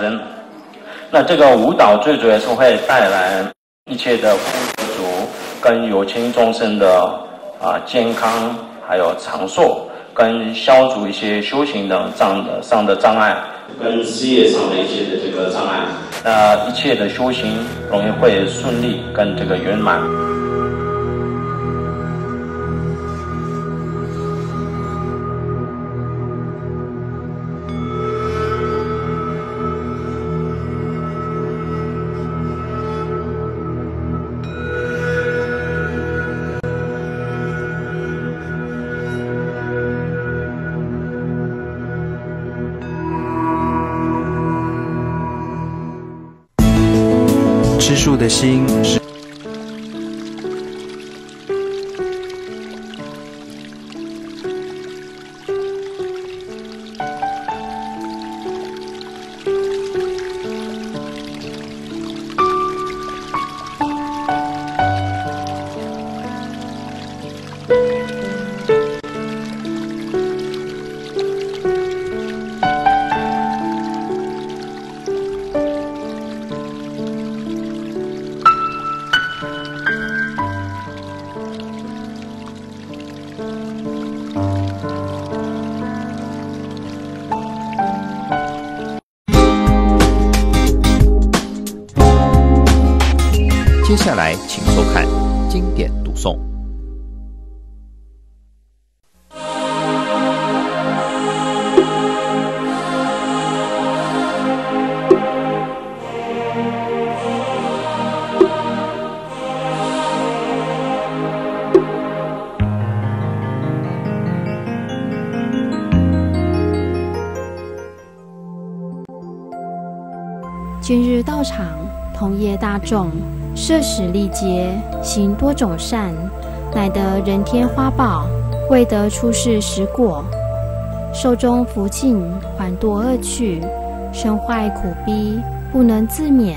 人。那这个舞蹈最主要是会带来一切的富足跟有情众生的啊健康，还有长寿，跟消除一些修行的障的上的障碍，跟事业上的一些的这个障碍。那一切的修行容易会顺利跟这个圆满。今日道场同业大众，设使力竭，行多种善，乃得人天花报，未得出世实果。寿终福尽，还堕恶趣，身坏苦逼，不能自勉。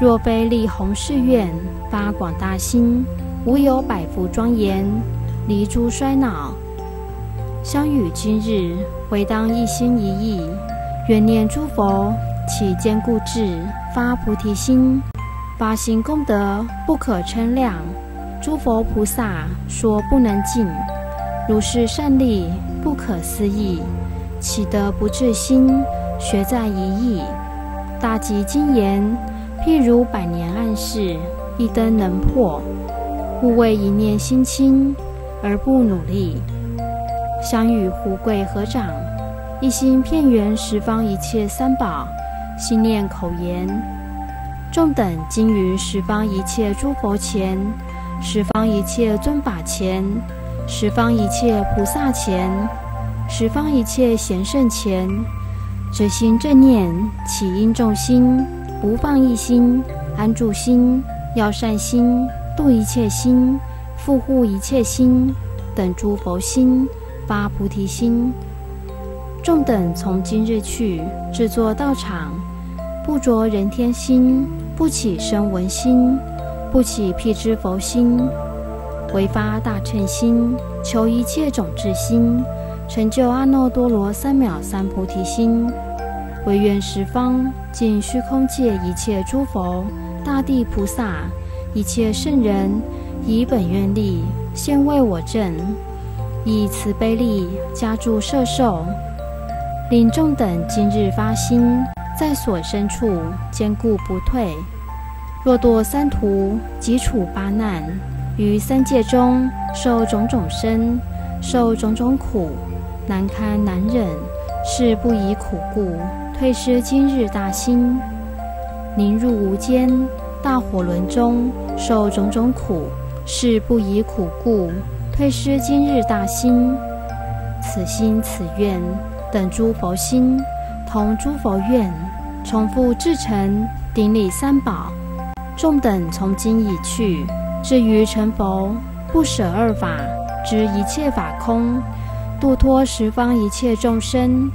若非立弘誓愿，发广大心，无有百福庄严，离诸衰恼。相与今日，唯当一心一意，愿念诸佛。起坚固志，发菩提心，发行功德不可称量。诸佛菩萨说不能尽，如是善力不可思议。岂得不至心？学在一意。大吉经言：譬如百年暗室，一灯能破。勿为一念心轻而不努力。相与胡贵合掌，一心片缘十方一切三宝。心念口言，众等今于十方一切诸佛前，十方一切尊法前，十方一切菩萨前，十方一切贤圣前，这心正念，起因众心，不放一心，安住心，要善心，度一切心，护护一切心，等诸佛心，发菩提心。众等从今日去，制作道场。不着人天心，不起声闻心，不起辟支佛心，唯发大乘心，求一切种智心，成就阿耨多罗三藐三菩提心。唯愿十方尽虚空界一切诸佛、大地菩萨、一切圣人，以本愿力现为我证，以慈悲力加助摄受，令众等今日发心。在所身处坚固不退。若堕三途，即处八难，于三界中受种种身，受种种苦，难堪难忍，是不以苦故，退失今日大心。宁入无间大火轮中，受种种苦，是不以苦故，退失今日大心。此心此愿，等诸佛心，同诸佛愿。重复至诚，顶礼三宝，众等从今已去，至于成佛，不舍二法，知一切法空，度脱十方一切众生，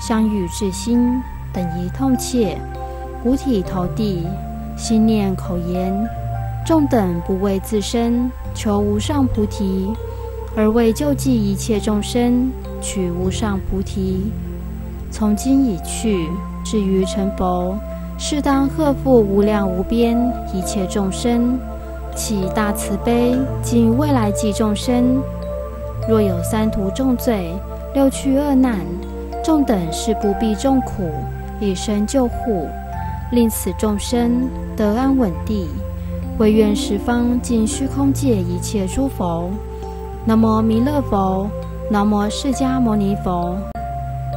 相遇至心，等一痛切，五体投地，心念口言，众等不为自身求无上菩提，而为救济一切众生取无上菩提。从今已去。至于成佛，适当呵护无量无边一切众生，其大慈悲尽未来际众生。若有三途重罪、六趣恶难，众等是不必众苦，以身救护，令此众生得安稳地。唯愿十方尽虚空界一切诸佛。南无弥勒佛，南无释迦牟尼佛，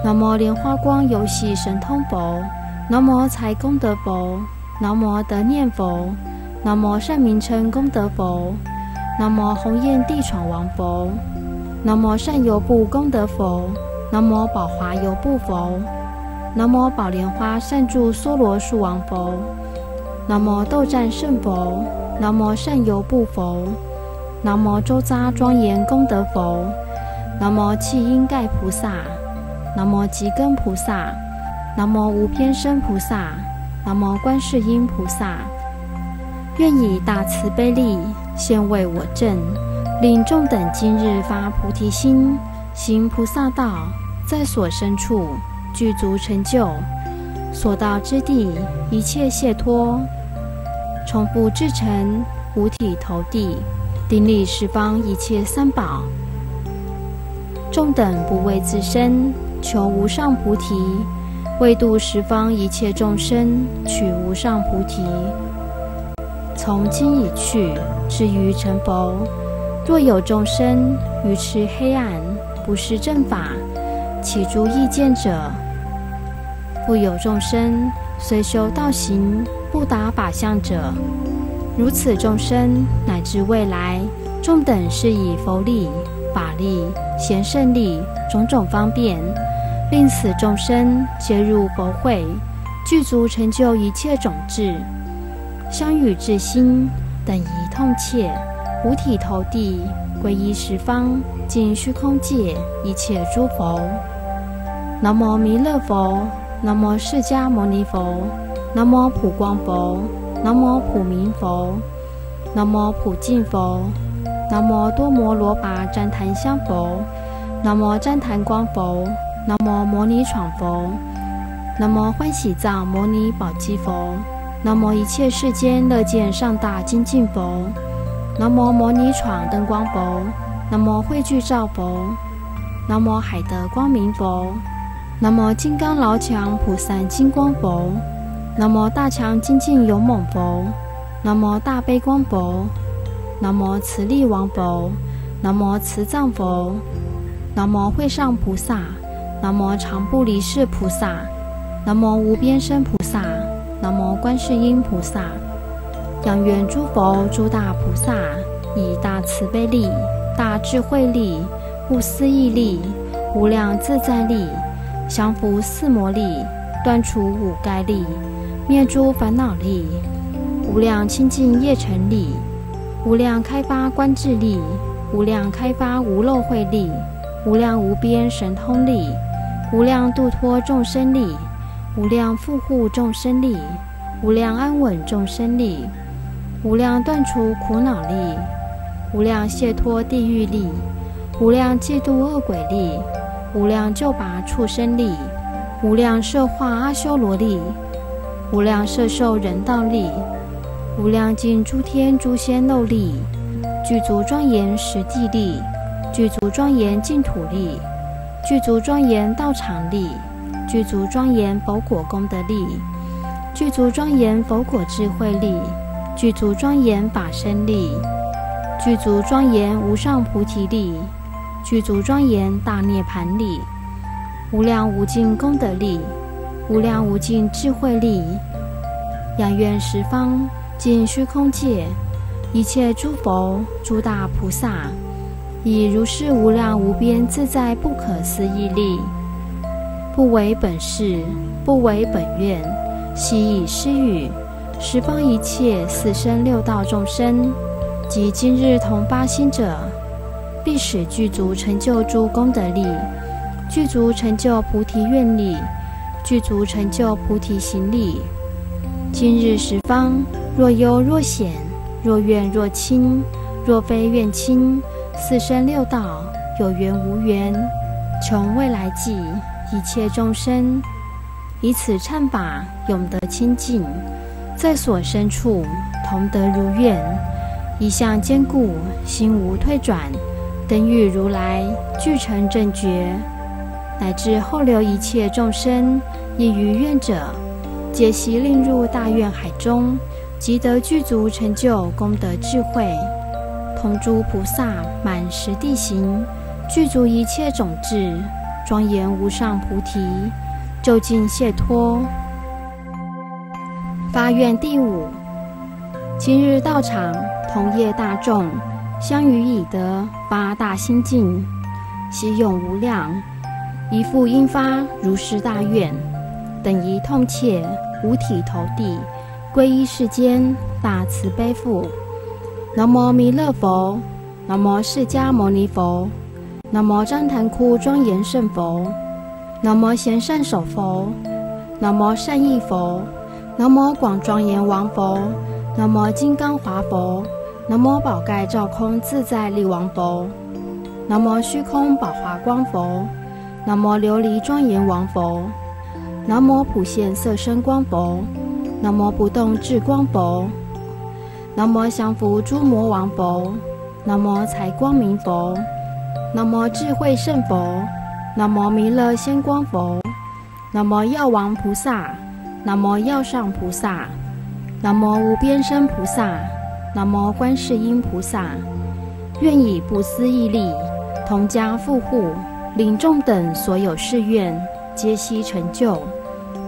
南无莲花光游戏神通佛，南无财功德佛，南无德念佛，南无善名称功德佛，南无红焰地闯王佛。南无善游部功德佛，南无宝华游部佛，南无宝莲花善住梭罗树王佛，南无斗战胜佛，南无善游部佛，南无周匝庄严功德佛，南无气音盖菩萨，南无吉根菩萨，南无无偏生菩萨，南无观世音菩萨，愿以大慈悲力，现为我正。令众等今日发菩提心，行菩萨道，在所身处具足成就，所到之地一切解脱，重复至诚，五体投地，顶礼十方一切三宝。众等不为自身求无上菩提，为度十方一切众生取无上菩提。从今已去，至于成佛。若有众生愚痴黑暗，不识正法，起诸意见者；复有众生虽修道行，不达法相者。如此众生，乃至未来，众等是以佛力、法力、贤圣力种种方便，令此众生皆入佛会，具足成就一切种智，相与至心，等一痛切。五体投地，皈依十方尽虚空界一切诸佛。南无弥勒佛，南无释迦牟尼佛，南无普光佛，南无普明佛，南无普净佛，南无多摩罗跋旃檀香佛，南无旃檀光佛，南无摩尼闯佛，南无欢喜藏摩尼宝积佛，南无一切世间乐见上大精进佛。南无摩尼闯灯光佛，南无慧聚照佛，南无海德光明佛，南无金刚牢强普散金光佛，南无大强精进勇猛佛，南无大悲光佛，南无慈力王佛，南无慈藏佛，南无会上菩萨，南无常不离世菩萨，南无无边身菩萨，南无观世音菩萨。仰愿诸佛、诸大菩萨，以大慈悲力、大智慧力、不思议力、无量自在力，降伏四魔力，断除五盖力，灭诸烦恼力，无量清净业成力，无量开发观智力，无量开发无漏慧力，无量无边神通力，无量度脱众生力，无量护护众生力，无量安稳众生力。无量断除苦恼力，无量解脱地狱力，无量嫉妒恶鬼力，无量救拔畜生力，无量摄化阿修罗力，无量摄受人道力，无量尽诸天诸仙漏力，具足庄严实地力，具足庄严净土力，具足庄严道场力，具足庄严佛果功德力，具足庄严佛果智慧力。具足庄严法身力，具足庄严无上菩提力，具足庄严大涅盘力，无量无尽功德力，无量无尽智慧力。仰愿十方尽虚空界一切诸佛、诸大菩萨，以如是无量无边自在不可思议力，不为本事，不为本愿，悉以施予。十方一切四生六道众生，及今日同发心者，必使具足成就诸功德力，具足成就菩提愿力，具足成就菩提行力。今日十方若忧若显，若怨若亲，若非怨亲，四生六道有缘无缘，从未来际一切众生，以此忏法，永得清净，在所深处同得如愿，一向坚固，心无退转，登遇如来俱成正觉，乃至后流一切众生，亦于愿者，皆悉令入大愿海中，即得具足成就功德智慧，同诸菩萨满十地行，具足一切种智，庄严无上菩提。就近解脱，发愿第五。今日道场同业大众，相与以得八大心境，喜永无量，一复应发如是大愿，等一痛切，五体投地，皈依世间大慈悲父。南无弥勒佛，南无释迦牟尼佛，南无旃檀窟庄严圣佛。南无贤善守佛，南无善意佛，南无广庄严王佛，南无金刚华佛，南无宝盖照空自在力王佛，南无虚空宝华光佛，南无琉璃庄严王佛，南无普现色身光佛，南无不动智光佛，南无降伏诸魔王佛，南无财光明佛，南无智慧圣佛。南无弥勒仙光佛，南无药王菩萨，南无药上菩萨，南无无边身菩萨，南无观世音菩萨。愿以不思议力，同家富户，领众等所有誓愿，皆悉成就，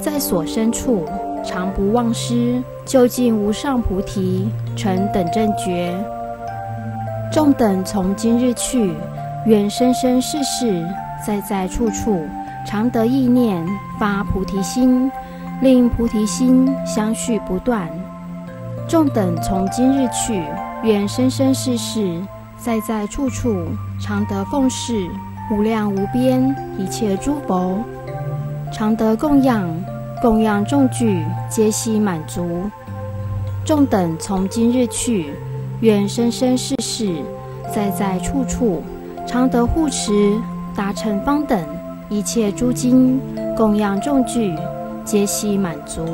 在所身处常不忘失，就近无上菩提，成等正觉。众等从今日去，愿生生世世。在在处处常得意念发菩提心，令菩提心相续不断。众等从今日去，愿生生世世在在处处常得奉事无量无边一切诸佛，常得供养供养众具皆悉满足。众等从今日去，愿生生世世在在处处常得护持。达成方等一切诸经供养众具，皆悉满足。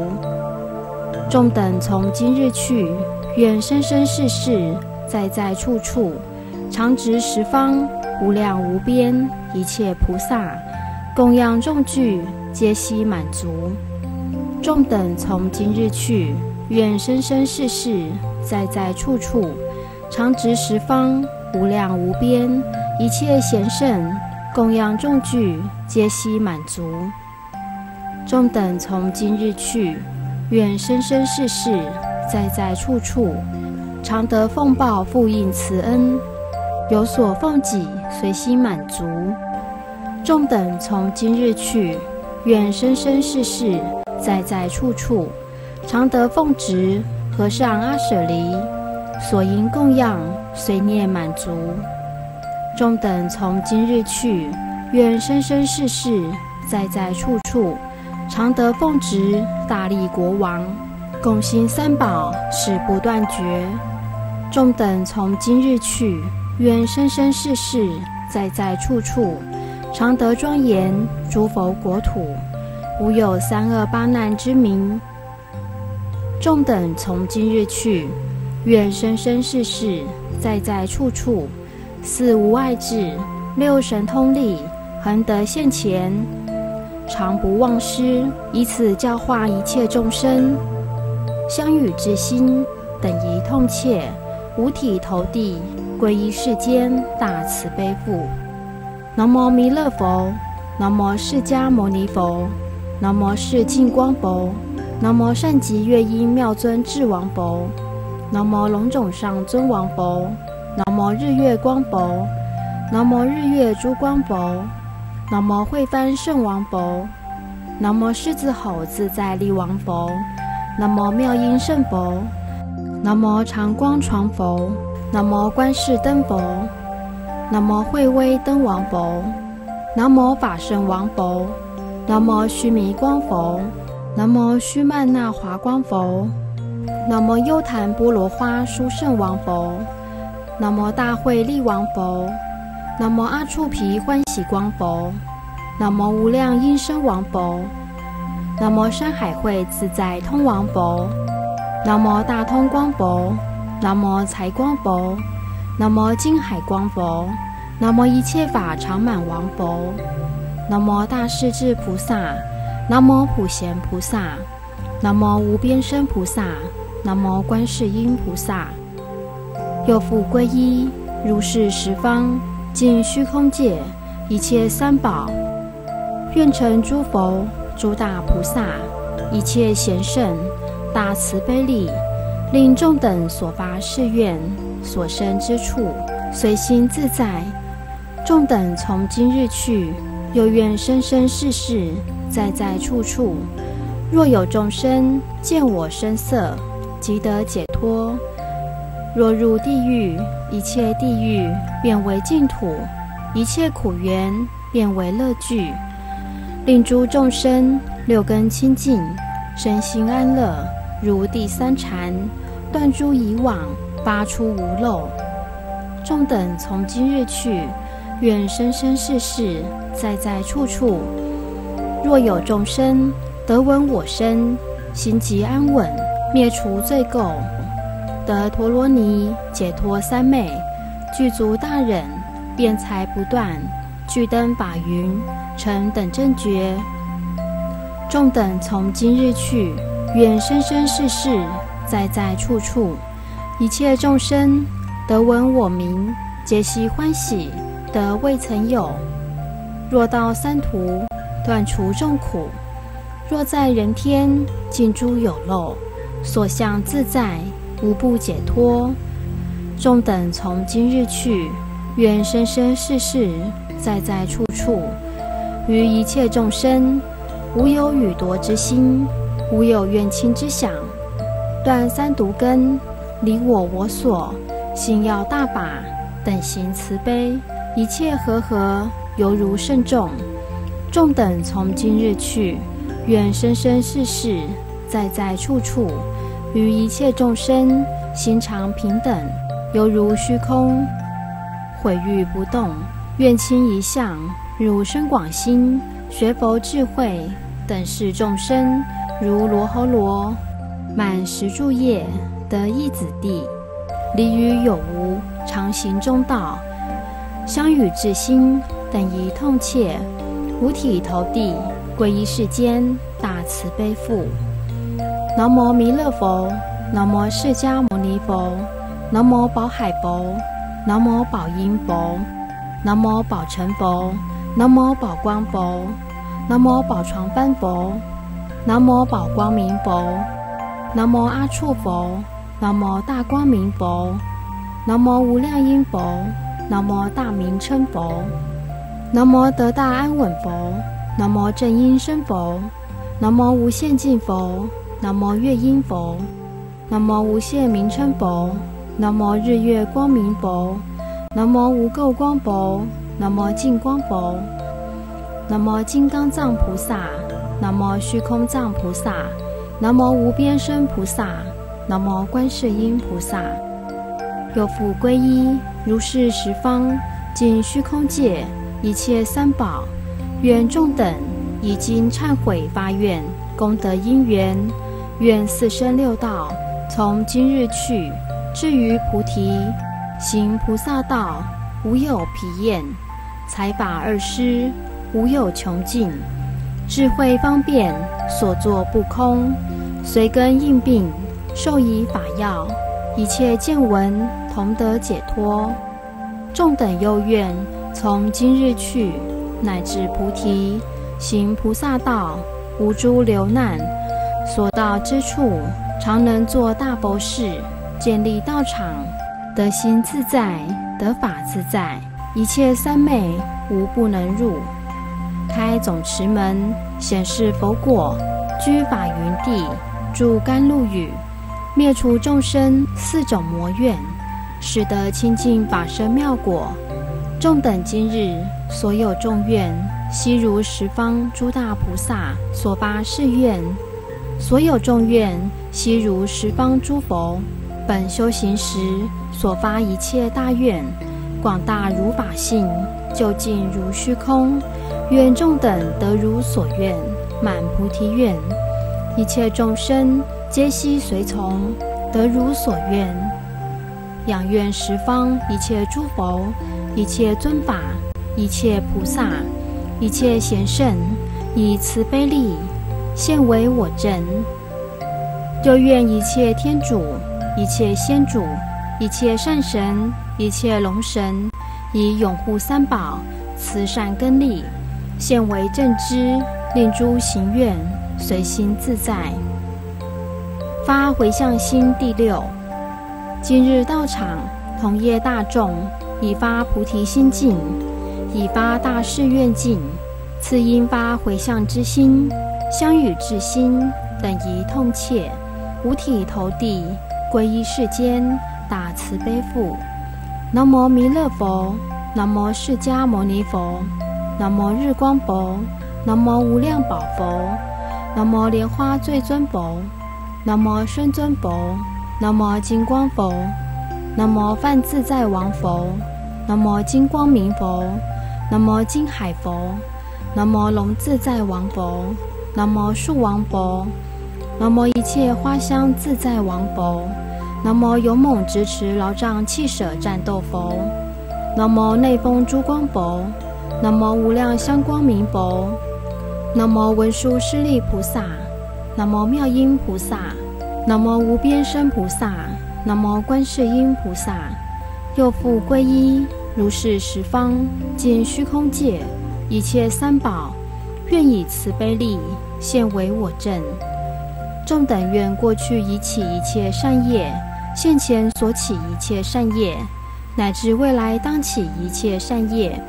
众等从今日去，愿生生世世在在处处，常值十方无量无边一切菩萨供养众具，皆悉满足。众等从今日去，愿生生世世在在处处，常值十方无量无边一切贤圣。供养众具，皆悉满足。众等从今日去，愿生生世世在在处处，常得奉报复应慈恩，有所奉给，随心满足。众等从今日去，愿生生世世在在处处，常得奉旨和尚阿舍离，所应供养，随念满足。众等从今日去，愿生生世世在在处处，常得奉旨大力国王，共行三宝，誓不断绝。众等从今日去，愿生生世世在在处处，常得庄严诸佛国土，无有三恶八难之名。众等从今日去，愿生生世世在在处处。四无碍智，六神通力，恒得现前，常不忘失，以此教化一切众生。相与之心，等一痛切，五体投地，皈依世间大慈悲父。南无弥勒佛，南无释迦牟尼佛，南无世净光佛，南无善吉乐音妙尊智王佛，南无龙种上尊王佛。南无日月光佛，南无日月珠光佛，南无慧翻圣王佛，南无狮子吼自在力王佛，南无妙音圣佛，南无长光床佛，南无观世灯佛，南无慧威灯王佛，南无法圣王佛，南无须弥光佛，南无须曼那华光佛，南无优昙波罗花殊胜王佛。南无大慧力王佛，南无阿处毗欢喜光佛，南无无量音声王佛，南无山海会自在通王佛，南无大通光佛，南无财光佛，南无金海光佛，南无一切法常满王佛，南无大势至菩萨，南无普贤菩萨，南无无边身菩萨，南无观世音菩萨。又复皈依如是十方尽虚空界一切三宝，愿成诸佛。诸大菩萨，一切贤圣，大慈悲力，令众等所发誓愿，所生之处，随心自在。众等从今日去，又愿生生世世，在在处处。若有众生见我身色，即得解脱；若入地狱，一切地狱变为净土，一切苦缘变为乐具。令诸众生六根清净，身心安乐，如第三禅，断诸以往，八出无漏。众等从今日去，愿生生世世，在在处处。若有众生得闻我身，心即安稳，灭除罪垢，得陀罗尼，解脱三昧，具足大忍，辩才不断，具灯法云。成等正觉，众等从今日去，愿生生世世，在在处处，一切众生得闻我名，皆悉欢喜，得未曾有。若到三途，断除众苦；若在人天，尽诸有漏，所向自在，无不解脱。众等从今日去，愿生生世世，在在处处。于一切众生，无有与夺之心，无有怨亲之想，断三毒根，离我我所，心要大法，等行慈悲，一切和合，犹如圣众。众等从今日去，愿生生世世，在在处处，于一切众生，心常平等，犹如虚空，毁誉不动，愿亲一相。如深广心，学佛智慧，等世众生，如罗侯罗，满十住业，得一子弟，离于有无，常行中道，相与至心，等一痛切，五体投地，皈依世间，大慈悲父。南无弥勒佛，南无释迦牟尼佛，南无宝海佛，南无宝音佛，南无宝成佛。南无宝光佛，南无宝床班佛，南无宝光明佛，南无阿处佛，南无大光明佛，南无无量音佛，南无大名称佛，南无得大安稳佛，南无正音声佛，南无无限净佛，南无月音佛，南无无限名称佛，南无日月光明佛，南无无垢光佛。南无净光佛，南无金刚藏菩萨，南无虚空藏菩萨，南无无边身菩萨，南无观世音菩萨。又复皈依如是十方尽虚空界一切三宝，愿众等已经忏悔发愿，功德因缘，愿四生六道从今日去，至于菩提，行菩萨道，无有疲厌。财法二施，无有穷尽；智慧方便，所作不空。随根应病，受以法药，一切见闻，同得解脱。众等又愿从今日去，乃至菩提，行菩萨道，无诸流难。所到之处，常能作大佛事，建立道场，得心自在，得法自在。一切三昧无不能入，开总持门，显示佛果，居法云地，住甘露雨，灭除众生四种魔怨，使得清净法身妙果。众等今日所有众愿，悉如十方诸大菩萨所发誓愿；所有众愿，悉如十方诸佛本修行时所发一切大愿。广大如法性，究竟如虚空。愿众等得如所愿，满菩提愿，一切众生皆悉随从，得如所愿。仰愿十方一切诸佛、一切尊法、一切菩萨、一切贤圣，以慈悲力现为我正。又愿一切天主、一切仙主、一切善神、一切龙神，以永护三宝、慈善根力，现为正知，令诸行愿随心自在。发回向心第六，今日到场同业大众，以发菩提心境，以发大誓愿境，次应发回向之心，相与至心等宜痛切。五体投地，皈依世间大慈悲父。南无弥勒佛，南无释迦牟尼佛，南无日光佛，南无无量宝佛，南无莲花最尊佛，南无深尊佛，南无金光佛，南无梵自在王佛，南无金光明佛，南无金海佛，南无龙自在王佛，南无树王佛。南无一切花香自在王佛，南无勇猛直持老丈气舍战斗佛，南无内风珠光佛，南无无量香光明佛，南无文殊师利菩萨，南无妙音菩萨，南无无边身菩萨，南无观世音菩萨，又复皈依如是十方尽虚空界一切三宝，愿以慈悲力现为我正。众等愿过去已起一切善业，现前所起一切善业，乃至未来当起一切善业，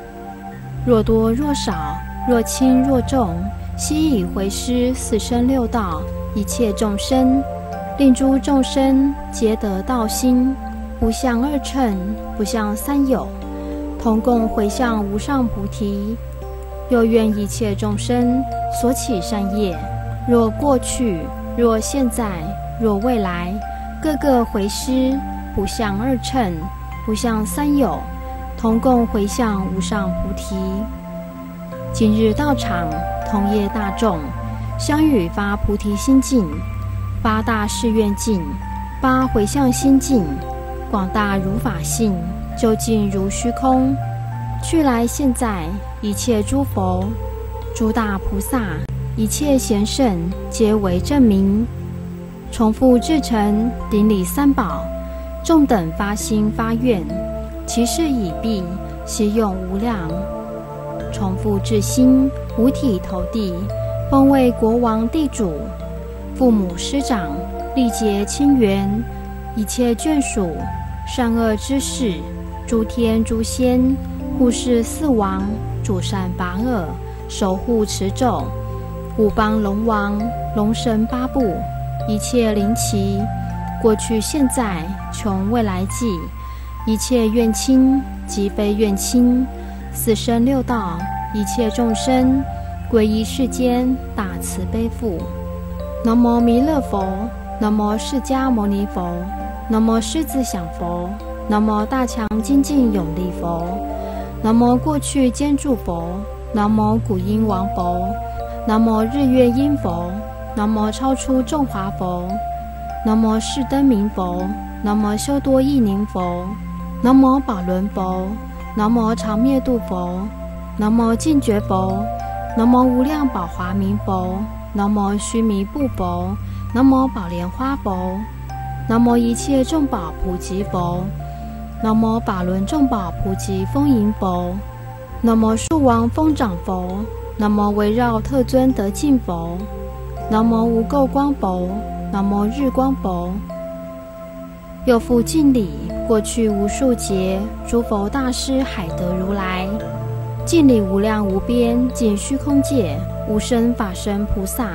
若多若少，若轻若重，悉以回施四生六道一切众生，令诸众生皆得道心，不向二乘，不向三有，同共回向无上菩提。又愿一切众生所起善业，若过去。若现在，若未来，各个回师，不向二乘，不向三有，同共回向无上菩提。今日到场，同业大众，相与发菩提心境，八大誓愿境，八回向心境，广大如法性，究竟如虚空。去来现在，一切诸佛、诸大菩萨。一切贤圣皆为证明，重复至诚顶礼三宝，众等发心发愿，其事已毕，悉用无量。重复至心，五体投地，封为国王地主，父母师长，历劫亲缘，一切眷属，善恶之事，诸天诸仙，护世四王，主善拔恶，守护持咒。五邦龙王、龙神八部，一切灵奇，过去、现在、穷未来际，一切愿亲即非愿亲，四生六道，一切众生，皈依世间大慈悲父。南无弥勒佛，南无释迦牟尼佛，南无狮子响佛，南无大强精进永力佛，南无过去坚住佛，南无古音王佛。南无日月音佛，南无超出众华佛，南无释灯明佛，南无修多益宁佛，南无宝轮佛，南无常灭度佛，南无净觉佛，南无无量宝华明佛，南无须弥布佛，南无宝莲花佛，南无一切众宝普及佛，南无法轮众宝普及丰盈佛，南无树王风长佛。南无围绕特尊德净佛，南无无垢光佛，南无日光佛。又复敬礼过去无数劫诸佛大师海德如来，敬礼无量无边尽虚空界无生法身菩萨，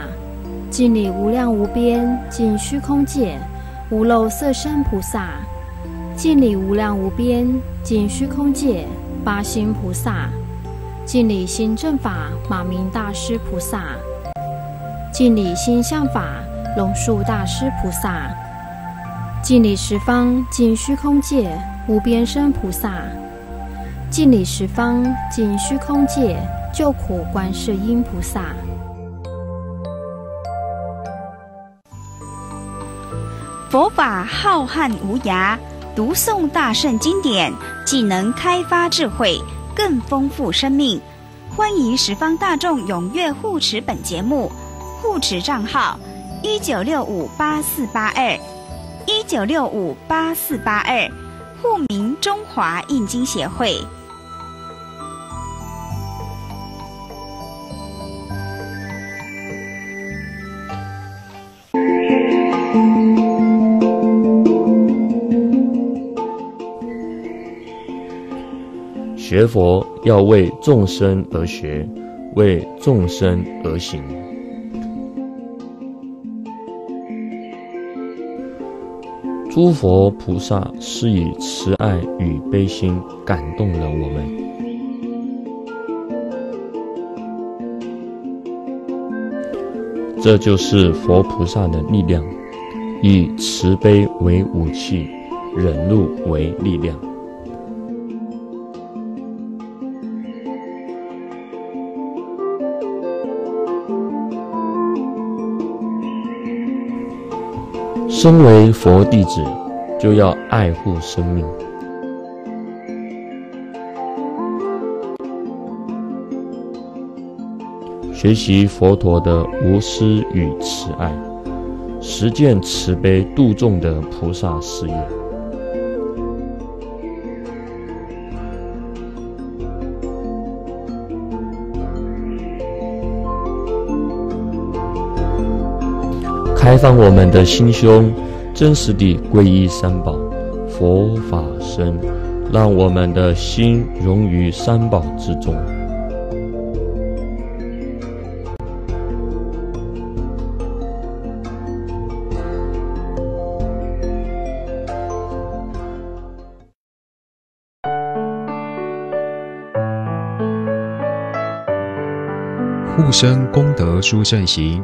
敬礼无量无边尽虚空界无漏色身菩萨，敬礼无量无边尽虚空界八心菩萨。敬礼心正法马明大师菩萨，敬礼心相法龙树大师菩萨，敬礼十方尽虚空界无边身菩萨，敬礼十方尽虚空界救苦观世音菩萨。佛法浩瀚无涯，读诵大圣经典，既能开发智慧，更丰富生命。欢迎十方大众踊跃护持本节目，护持账号一九六五八四八二一九六五八四八二，户名中华印经协会。学佛要为众生而学，为众生而行。诸佛菩萨是以慈爱与悲心感动了我们，这就是佛菩萨的力量，以慈悲为武器，忍辱为力量。身为佛弟子，就要爱护生命，学习佛陀的无私与慈爱，实践慈悲度众的菩萨事业。开放我们的心胸，真实地皈依三宝、佛法僧，让我们的心融于三宝之中。护生功德殊胜行。